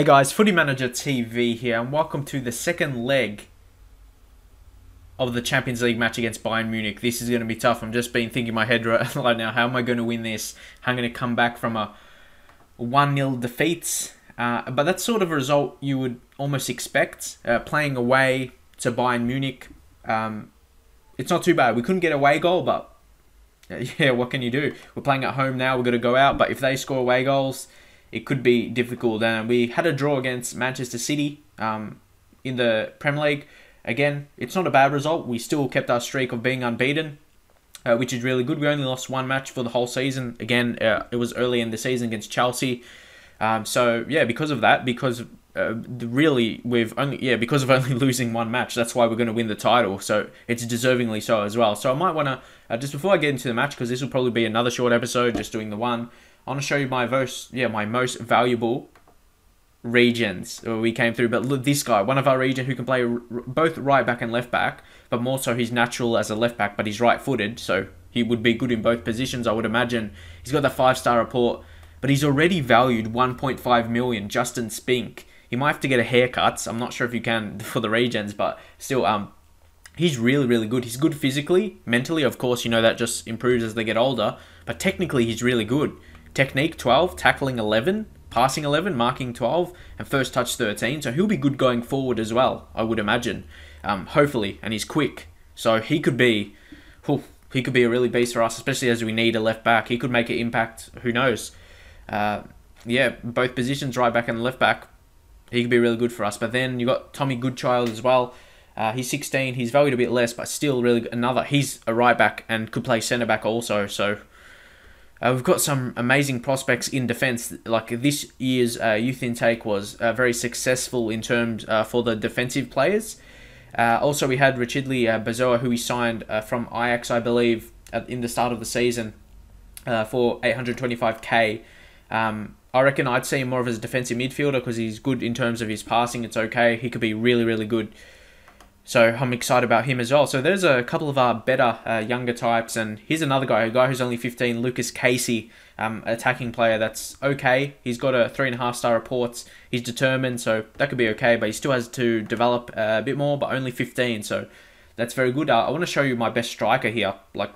Hey guys, Footy Manager TV here, and welcome to the second leg of the Champions League match against Bayern Munich. This is going to be tough. I'm just been thinking in my head right now, how am I going to win this? I'm going to come back from a 1 0 defeat. Uh, but that's sort of a result you would almost expect. Uh, playing away to Bayern Munich, um, it's not too bad. We couldn't get away goal, but yeah, what can you do? We're playing at home now. We're going to go out. But if they score away goals, it could be difficult. And we had a draw against Manchester City um, in the Premier League. Again, it's not a bad result. We still kept our streak of being unbeaten, uh, which is really good. We only lost one match for the whole season. Again, uh, it was early in the season against Chelsea. Um, so yeah, because of that, because uh, really we've only yeah because of only losing one match, that's why we're going to win the title. So it's deservingly so as well. So I might want to uh, just before I get into the match because this will probably be another short episode, just doing the one. I want to show you my most yeah my most valuable regens we came through. But look, this guy, one of our regen who can play both right back and left back, but more so he's natural as a left back, but he's right footed, so he would be good in both positions. I would imagine he's got the five star report, but he's already valued 1.5 million. Justin Spink. He might have to get a haircut. I'm not sure if you can for the regens, but still, um, he's really, really good. He's good physically, mentally, of course. You know that just improves as they get older, but technically, he's really good. Technique 12, tackling 11, passing 11, marking 12, and first touch 13. So he'll be good going forward as well, I would imagine. Um, hopefully, and he's quick. So he could be, whew, he could be a really beast for us, especially as we need a left back. He could make an impact. Who knows? Uh, yeah, both positions, right back and left back. He could be really good for us. But then you got Tommy Goodchild as well. Uh, he's 16. He's valued a bit less, but still really another. He's a right back and could play centre back also. So uh, we've got some amazing prospects in defence. Like this year's uh, youth intake was uh, very successful in terms uh, for the defensive players. Uh, also, we had Riechedly uh, Bazoer, who we signed uh, from Ajax, I believe, at, in the start of the season for 825k. Um, I reckon I'd see him more of as a defensive midfielder because he's good in terms of his passing. It's okay. He could be really, really good so I'm excited about him as well. So there's a couple of our better uh, younger types, and here's another guy, a guy who's only 15, Lucas Casey, um, attacking player that's okay. He's got a three and a half star reports. He's determined, so that could be okay. But he still has to develop uh, a bit more, but only 15, so that's very good. Uh, I want to show you my best striker here. Like,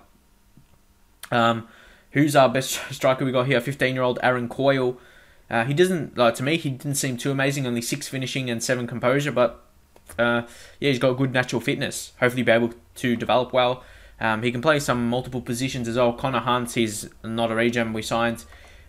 um, who's our best striker we got here? 15 year old Aaron Coyle. Uh, he doesn't, like, to me, he didn't seem too amazing. Only six finishing and seven composure, but uh, yeah, he's got good natural fitness. Hopefully, be able to develop well. Um, he can play some multiple positions as well. Connor Hunt, he's not a regen we signed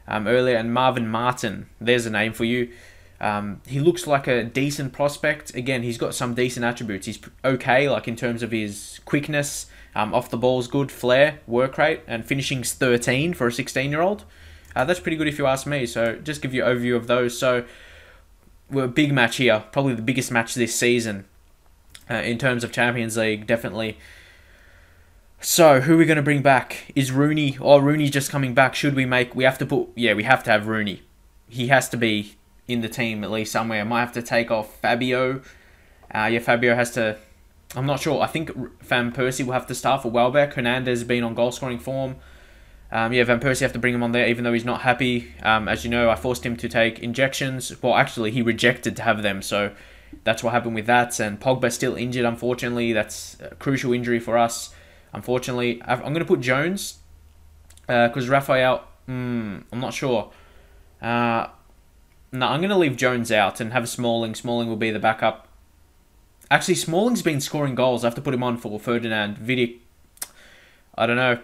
um, earlier, and Marvin Martin. There's a name for you. Um, he looks like a decent prospect. Again, he's got some decent attributes. He's okay, like in terms of his quickness, um, off the ball's good, flair, work rate, and finishing's 13 for a 16 year old. Uh, that's pretty good if you ask me. So just give you overview of those. So a big match here, probably the biggest match this season uh, in terms of Champions League, definitely. So, who are we going to bring back? Is Rooney? Oh, Rooney's just coming back. Should we make? We have to put. Yeah, we have to have Rooney. He has to be in the team at least somewhere. Might have to take off Fabio. Uh, yeah, Fabio has to. I'm not sure. I think Van Persie will have to start for Welbeck. Hernandez has been on goal scoring form. Um, yeah, Van Persie have to bring him on there, even though he's not happy. Um, as you know, I forced him to take injections. Well, actually, he rejected to have them, so that's what happened with that. And Pogba still injured, unfortunately. That's a crucial injury for us. Unfortunately, I'm going to put Jones because uh, Rafael. Mm, I'm not sure. Uh, no, I'm going to leave Jones out and have Smalling. Smalling will be the backup. Actually, Smalling's been scoring goals. I have to put him on for Ferdinand. Vidic. I don't know.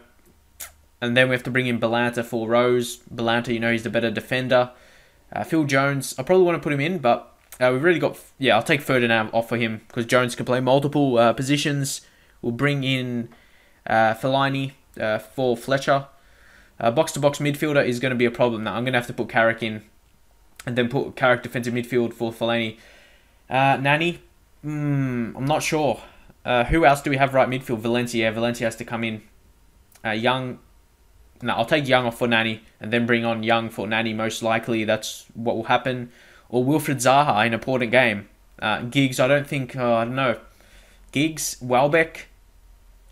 And then we have to bring in Balanta for Rose. Balanta, you know, he's the better defender. Uh, Phil Jones, I probably want to put him in, but uh, we've really got... Yeah, I'll take Ferdinand off for him because Jones can play multiple uh, positions. We'll bring in uh, Fellaini uh, for Fletcher. Box-to-box midfielder is going to be a problem now. I'm going to have to put Carrick in and then put Carrick defensive midfield for Fellaini. Uh, Nani, mm, I'm not sure. Uh, who else do we have right midfield? Valencia. Valencia has to come in. Uh, Young no, I'll take Young off for Nani and then bring on Young for Nani. Most likely that's what will happen. Or Wilfried Zaha in an important game. Uh, Giggs, I don't think. Uh, I don't know. Giggs, Welbeck.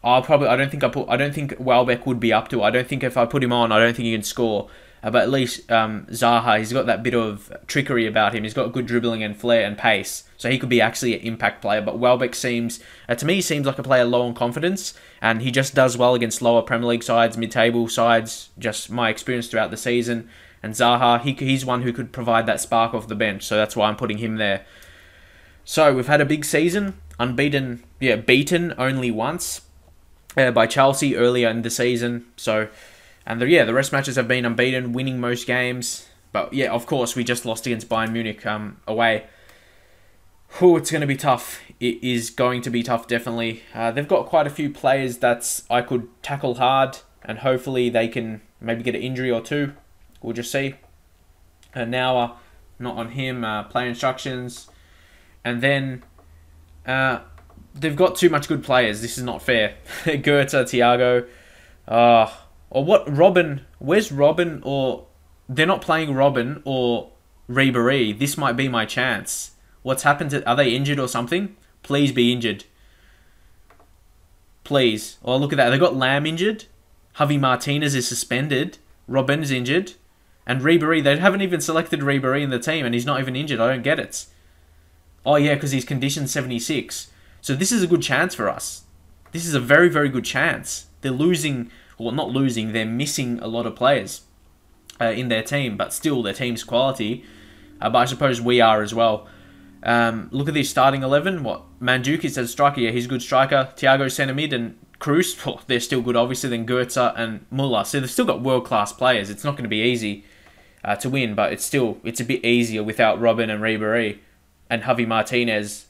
I'll probably. I don't think I put. I don't think Welbeck would be up to. I don't think if I put him on, I don't think he can score. Uh, but at least um, Zaha, he's got that bit of trickery about him. He's got good dribbling and flair and pace, so he could be actually an impact player. But Welbeck seems, uh, to me, seems like a player low on confidence, and he just does well against lower Premier League sides, mid-table sides. Just my experience throughout the season. And Zaha, he, he's one who could provide that spark off the bench, so that's why I'm putting him there. So we've had a big season, unbeaten, yeah, beaten only once uh, by Chelsea earlier in the season. So and the, yeah, the rest matches have been unbeaten, winning most games. But yeah, of course, we just lost against Bayern Munich um, away. Oh, it's going to be tough. It is going to be tough, definitely. Uh, they've got quite a few players that I could tackle hard, and hopefully they can maybe get an injury or two. We'll just see. And now, uh, not on him, uh, play instructions. And then uh, they've got too much good players. This is not fair. Goetze, Thiago. Uh, or what? Robben? Where's Robben? Or they're not playing Robben or Ribery. This might be my chance. What's happened to? Are they injured or something? Please be injured. Please. Oh, look at that. They got Lahm injured. Javi Martinez is suspended. Robben's injured. And Ribery, they haven't even selected Ribery in the team, and he's not even injured. I don't get it. Oh, yeah, because he's conditioned 76. So this is a good chance for us. This is a very, very good chance. They're losing well, not losing, they're missing a lot of players uh, in their team, but still their team's quality. Uh, but I suppose we are as well. Um, look at this starting 11. What? Mandzukic says striker. Yeah, he's a good striker. Thiago centre mid and oh, they're still good, obviously. Then Goetze and Muller. So they've still got world class players. It's not going to be easy uh, to win, but it's still it's a bit easier without Robben and Ribery and Javi Martinez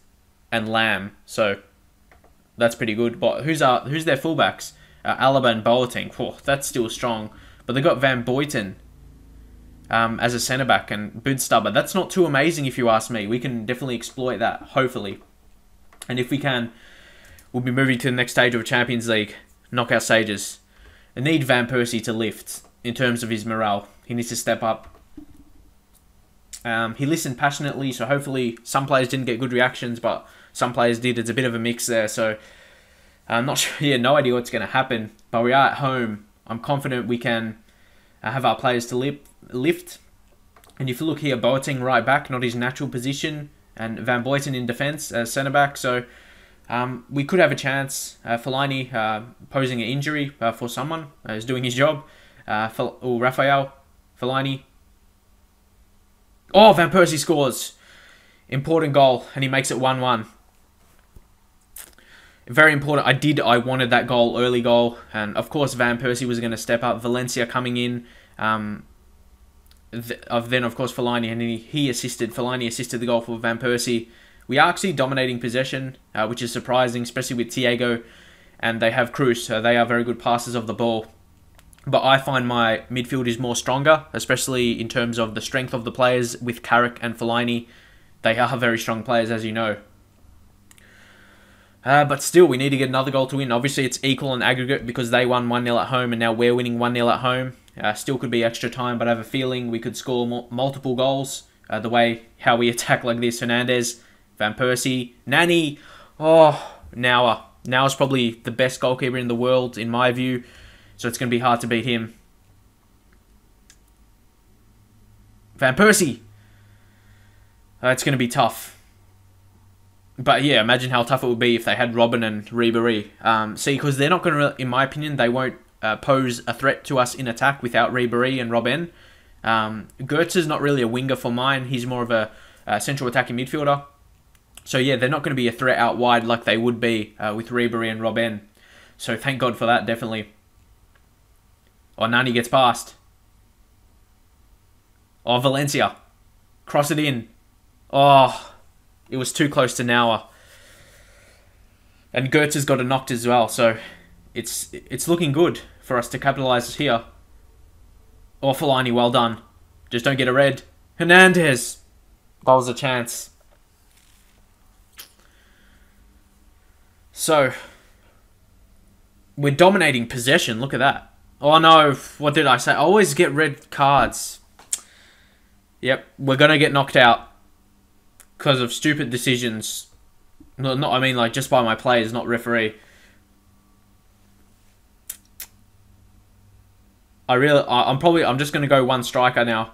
and Lahm. So that's pretty good. But who's our who's their fullbacks? Uh, Alaba and Boateng, that's still strong. But they got Van Buyten um, as a centre back and Badstuber. That's not too amazing if you ask me. We can definitely exploit that, hopefully. And if we can, we'll be moving to the next stage of Champions League knockout stages. I need Van Persie to lift in terms of his morale. He needs to step up. Um, he listened passionately, so hopefully some players didn't get good reactions, but some players did. It's a bit of a mix there, so I'm not sure, yeah, no idea what's going to happen, but we are at home. I'm confident we can uh, have our players to lip, lift. And if you look here, Boateng right back, not his natural position, and Van Buyten in defence as centre back. So um, we could have a chance. Uh, Fellaini uh, posing an injury uh, for someone uh, doing his job. Uh, Fel- oh, Rafael Fellaini. Oh, Van Persie scores. Important goal, and he makes it 1 1 very important. I did. I wanted that goal, early goal, and of course Van Persie was going to step up. Valencia coming in. Um, th- of then of course Fellaini and he, he assisted. Fellaini assisted the goal for Van Persie. We are actually dominating possession, uh, which is surprising, especially with Thiago, and they have Kroos. So they are very good passers of the ball. But I find my midfield is more stronger, especially in terms of the strength of the players with Carrick and Fellaini. They are very strong players, as you know. Uh, but still, we need to get another goal to win. Obviously, it's equal in aggregate because they won 1 0 at home and now we're winning 1 0 at home. Uh, still could be extra time, but I have a feeling we could score multiple goals. Uh, the way how we attack like this Hernandez, Van Persie, Nani. Oh, Neuer. Neuer's probably the best goalkeeper in the world, in my view. So it's going to be hard to beat him. Van Persie. Uh, it's going to be tough but yeah, imagine how tough it would be if they had Robben and Ribery. Um, see, because they're not going to, in my opinion, they won't uh, pose a threat to us in attack without Ribery and Robben. Um, is not really a winger for mine. He's more of a, a, central attacking midfielder. So yeah, they're not going to be a threat out wide like they would be uh, with Ribery and Robben. So thank God for that, definitely. Oh, Nani gets past. Oh, Valencia. Cross it in. Oh, it was too close to Neuer. And Goetz has got a knocked as well, so it's it's looking good for us to capitalise here. Or oh, well done. Just don't get a red. Hernandez! That was a chance. So, we're dominating possession. Look at that. Oh no, what did I say? I always get red cards. Yep, we're going to get knocked out because of stupid decisions. No, not I mean like just by my players, not referee. I really, I, I'm probably, I'm just going to go one striker now.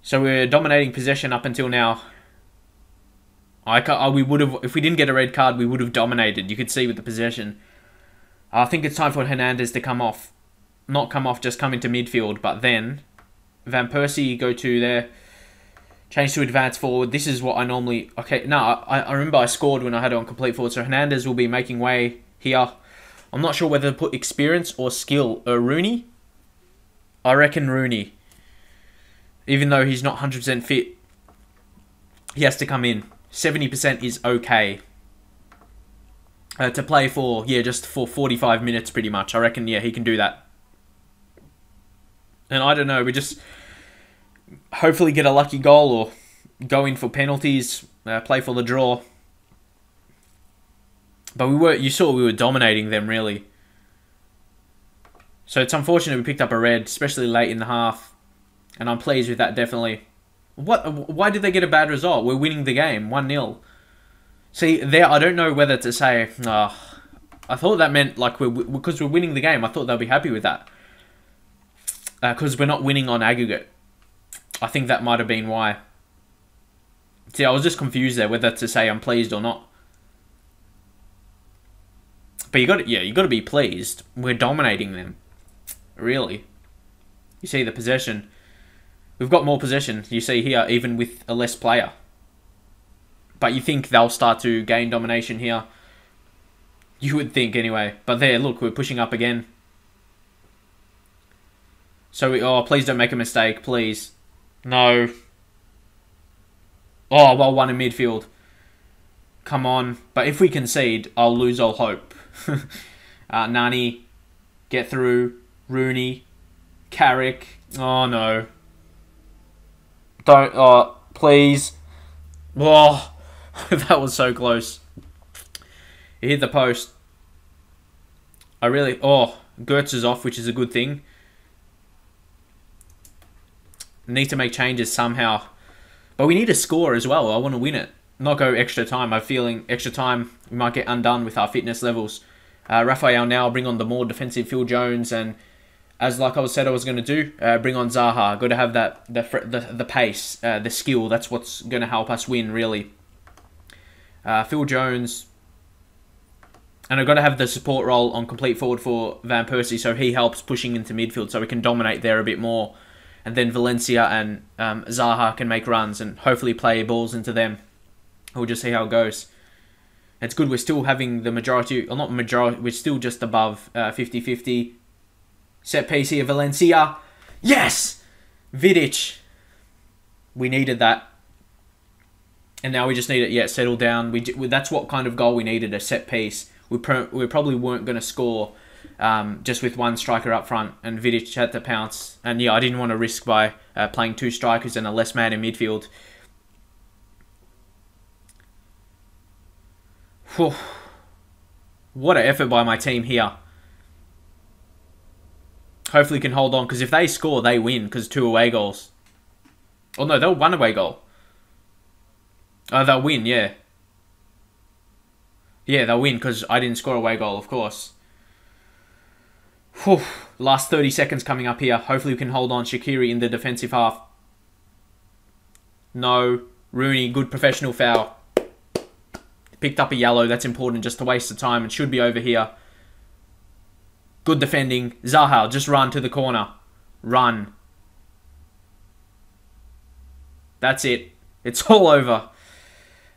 So we're dominating possession up until now. I, I we would have, if we didn't get a red card, we would have dominated. You could see with the possession. I think it's time for Hernandez to come off. Not come off, just come into midfield. But then, Van Persie go to there. Change to advance forward. This is what I normally... Okay, no, I, I remember I scored when I had it on complete forward. So Hernandez will be making way here. I'm not sure whether to put experience or skill. Uh, Rooney? I reckon Rooney. Even though he's not 100% fit, he has to come in. 70% is okay. Uh, to play for, yeah, just for 45 minutes pretty much. I reckon, yeah, he can do that. And I don't know, we just hopefully get a lucky goal or go in for penalties, uh, play for the draw. But we were, you saw we were dominating them really. So it's unfortunate we picked up a red, especially late in the half, and I'm pleased with that definitely. What? Why did they get a bad result? We're winning the game, one 0 See, there, I don't know whether to say. Oh, I thought that meant like we're because we're winning the game. I thought they'll be happy with that because uh, we're not winning on aggregate. I think that might have been why. See, I was just confused there whether to say I'm pleased or not. But you got yeah, you got to be pleased. We're dominating them, really. You see the possession. We've got more possession. You see here, even with a less player. But you think they'll start to gain domination here. You would think anyway. But there, look, we're pushing up again. So, we, oh, please don't make a mistake, please. No. Oh, well, one in midfield. Come on. But if we concede, I'll lose all hope. uh, Nani, get through. Rooney, Carrick. Oh, no. Don't, oh, please. Oh, that was so close. He hit the post. I really, oh, Gertz is off, which is a good thing need to make changes somehow. But we need to score as well. I want to win it. Not go extra time. I'm feeling extra time we might get undone with our fitness levels. Uh, Rafael now bring on the more defensive Phil Jones and as like I was said I was going to do, uh, bring on Zaha. Got to have that the the, the pace, uh, the skill. That's what's going to help us win really. Uh, Phil Jones, and I've got to have the support role on complete forward for Van Persie, so he helps pushing into midfield, so we can dominate there a bit more and then Valencia and um, Zaha can make runs and hopefully play balls into them. We'll just see how it goes. It's good we're still having the majority, or not majority, we're still just above 50-50. Uh, Set piece here, Valencia. Yes! Vidic. We needed that. And now we just need it, yeah, settle down. We That's what kind of goal we needed, a set piece. We, pro we probably weren't going to score um, just with one striker up front, and Vidic had to pounce. And yeah, I didn't want to risk by uh, playing two strikers and a less man in midfield. Whew. What an effort by my team here. Hopefully can hold on, because if they score, they win, because two away goals. Oh no, they'll one away goal. Oh, they'll win, yeah. Yeah, they'll win, because I didn't score away goal, of course. Whew. Last 30 seconds coming up here. Hopefully we can hold on Shaqiri in the defensive half. No. Rooney, good professional foul. Picked up a yellow. That's important just to waste the time. It should be over here. Good defending. Zaha, just run to the corner. Run. That's it. It's all over.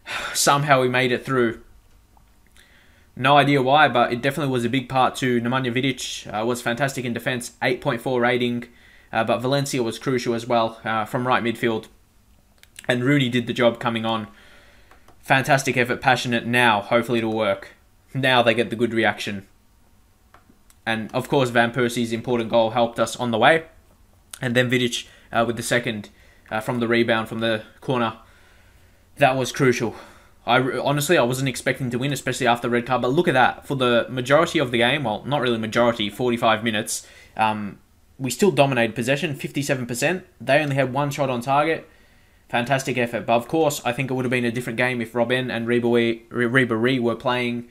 Somehow we made it through. No idea why, but it definitely was a big part to Nemanja Vidic. Uh, was fantastic in defence, 8.4 rating, uh, but Valencia was crucial as well uh, from right midfield. And Rooney did the job coming on. Fantastic effort, passionate. Now, hopefully it'll work. Now they get the good reaction. And of course, Van Persie's important goal helped us on the way. And then Vidic uh, with the second uh, from the rebound from the corner. That was crucial. I honestly I wasn't expecting to win, especially after the red card. But look at that for the majority of the game. Well, not really majority, forty five minutes. Um, we still dominated possession, fifty seven percent. They only had one shot on target. Fantastic effort. But of course, I think it would have been a different game if Robben and Ribéry were playing.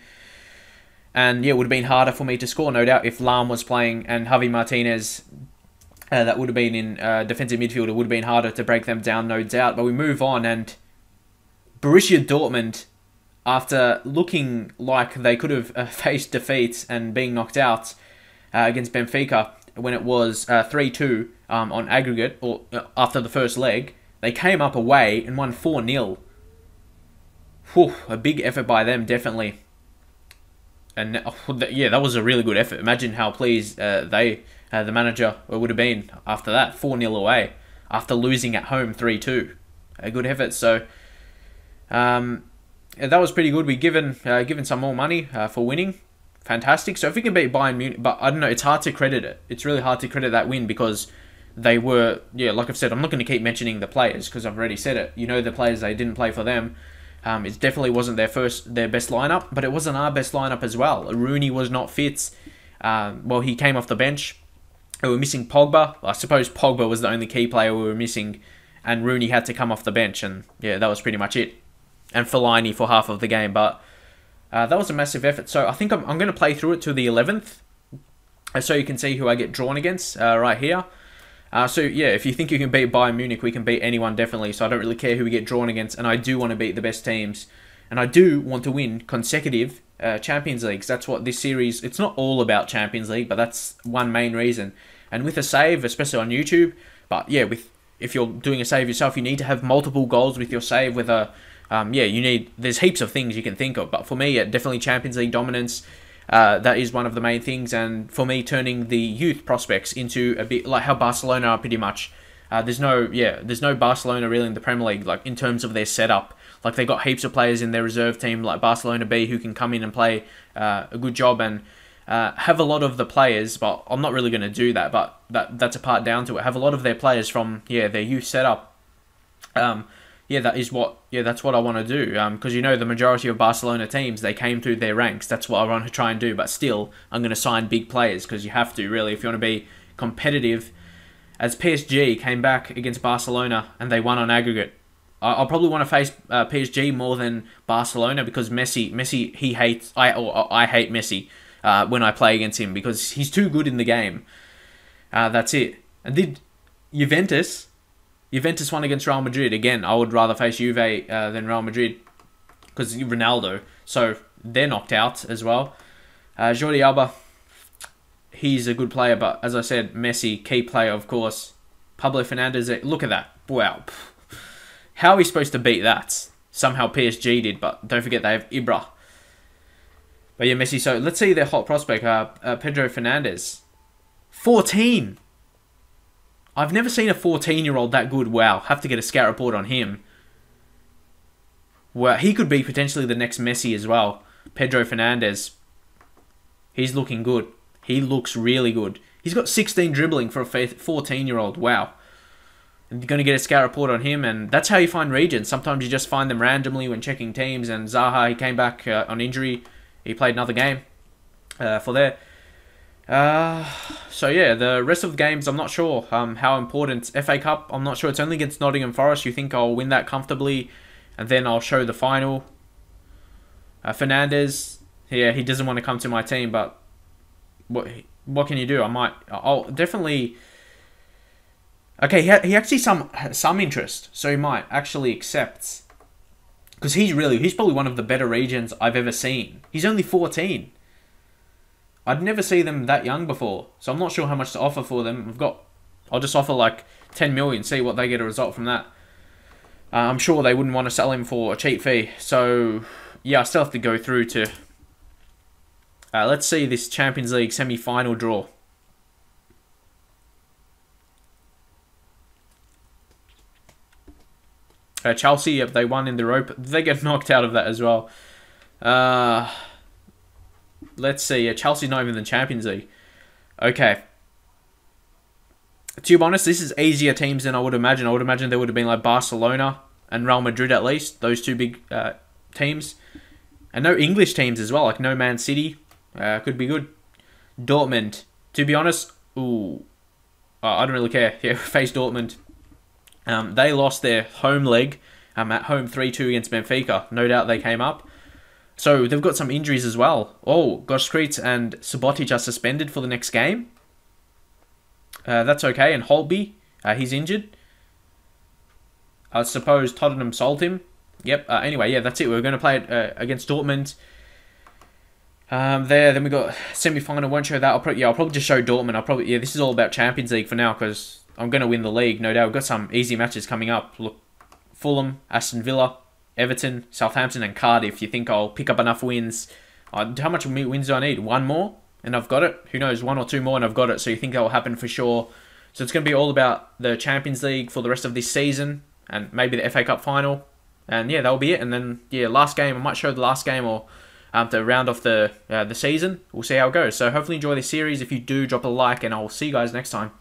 And yeah, it would have been harder for me to score, no doubt, if Lahm was playing and Javi Martinez uh, that would have been in uh, defensive midfield. It would have been harder to break them down, no doubt. But we move on, and Borussia Dortmund, after looking like they could have uh, faced defeat and being knocked out uh, against Benfica when it was uh, 3 2 um, on aggregate, or uh, after the first leg, they came up away and won 4 0. A big effort by them, definitely. And oh, yeah, that was a really good effort. Imagine how pleased they uh, the manager would have been after that 4 0 away after losing at home 3 2. A good effort. So um, that was pretty good. We given uh, given some more money uh, for winning. Fantastic. So if we can beat Bayern Munich, but I don't know, it's hard to credit it. It's really hard to credit that win because they were, yeah, like I've said, I'm not going to keep mentioning the players because I've already said it. You know, the players they didn't play for them. Um, it definitely wasn't their first, their best lineup, but it wasn't our best lineup as well. Rooney was not fit. Um, well, he came off the bench we were missing Pogba. I suppose Pogba was the only key player we were missing, and Rooney had to come off the bench, and yeah, that was pretty much it. And Fellaini for half of the game, but uh, that was a massive effort. So I think I'm, I'm going to play through it to the 11th, uh, so you can see who I get drawn against uh, right here. Uh, so yeah, if you think you can beat Bayern Munich, we can beat anyone definitely. So I don't really care who we get drawn against, and I do want to beat the best teams, and I do want to win consecutive uh, Champions Leagues. That's what this series. It's not all about Champions League, but that's one main reason. And with a save, especially on YouTube, but yeah, with if you're doing a save yourself, you need to have multiple goals with your save. With a um, yeah, you need. There's heaps of things you can think of, but for me, definitely Champions League dominance. Uh, that is one of the main things, and for me, turning the youth prospects into a bit like how Barcelona are pretty much. Uh, there's no yeah, there's no Barcelona really in the Premier League like in terms of their setup. Like they got heaps of players in their reserve team, like Barcelona B, who can come in and play uh, a good job and uh, have a lot of the players. But I'm not really going to do that. But that that's a part down to it. Have a lot of their players from yeah their youth setup. Um, yeah, that is what yeah that's what I want to do. Because um, you know the majority of Barcelona teams they came through their ranks. That's what I want to try and do. But still, I'm going to sign big players because you have to really if you want to be competitive. As PSG came back against Barcelona and they won on aggregate, I'll probably want to face uh, PSG more than Barcelona because Messi, Messi, he hates. I or I hate Messi uh, when I play against him because he's too good in the game. Uh, that's it. And did Juventus, Juventus won against Real Madrid again. I would rather face Juve uh, than Real Madrid because Ronaldo. So they're knocked out as well. Uh, Jordi Alba, he's a good player, but as I said, Messi, key player of course. Pablo Fernandez, look at that! Wow. How are we supposed to beat that? Somehow PSG did, but don't forget they have Ibra. But yeah, Messi. So let's see their hot prospect, uh, uh, Pedro Fernandez. 14. I've never seen a 14 year old that good. Wow. Have to get a scout report on him. Well, he could be potentially the next Messi as well. Pedro Fernandez. He's looking good. He looks really good. He's got 16 dribbling for a 14 year old. Wow. You're going to get a scout report on him, and that's how you find regens. Sometimes you just find them randomly when checking teams. And Zaha, he came back uh, on injury. He played another game uh, for there. Uh, so yeah, the rest of the games, I'm not sure um, how important. FA Cup, I'm not sure. It's only against Nottingham Forest. You think I'll win that comfortably, and then I'll show the final. Uh, Fernandez, yeah, he doesn't want to come to my team, but what what can you do? I might. I'll definitely Okay, he, he actually some some interest, so he might actually accept. Because he's really, he's probably one of the better regens I've ever seen. He's only 14. I'd never see them that young before, so I'm not sure how much to offer for them. I've got, I'll just offer like 10 million, see what they get a result from that. Uh, I'm sure they wouldn't want to sell him for a cheap fee, so yeah, I still have to go through to. Uh, let's see this Champions League semi-final draw. Uh, Chelsea, yep, they won in the rope. They get knocked out of that as well. Uh, let's see. Yeah, Chelsea's not even in the Champions League. Okay. To be honest, this is easier teams than I would imagine. I would imagine there would have been like Barcelona and Real Madrid at least. Those two big uh, teams. And no English teams as well, like no Man City. Uh, could be good. Dortmund. To be honest, ooh, I don't really care. Yeah, face Dortmund. Um, they lost their home leg um, at home 3 2 against Benfica. No doubt they came up. So they've got some injuries as well. Oh, Grosskreutz and Subotic are suspended for the next game. Uh, that's okay. And Holtby, uh, he's injured. I suppose Tottenham sold him. Yep. Uh, anyway, yeah, that's it. We're going to play it uh, against Dortmund. Um, there, then we got semi-final. Won't show that. I'll probably yeah, I'll probably just show Dortmund. I'll probably yeah, this is all about Champions League for now because I'm going to win the league, no doubt. We've got some easy matches coming up. Look, Fulham, Aston Villa, Everton, Southampton, and Cardiff. You think I'll pick up enough wins? Uh, how much wins do I need? One more, and I've got it. Who knows? One or two more, and I've got it. So you think that will happen for sure? So it's going to be all about the Champions League for the rest of this season, and maybe the FA Cup final. And yeah, that'll be it. And then yeah, last game. I might show the last game or um, to round off the uh, the season. We'll see how it goes. So hopefully enjoy this series. If you do, drop a like, and I'll see you guys next time.